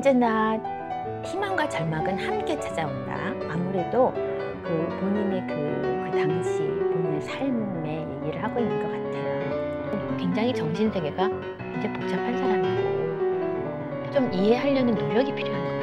언제나 희망과 절망은 함께 찾아온다. 아무래도 그 본인의 그, 그 당시 본인의 삶의 얘기를 하고 있는 것 같아요. 굉장히 정신 세계가 이제 복잡한 사람이고 좀 이해하려는 노력이 필요한 것 같아요.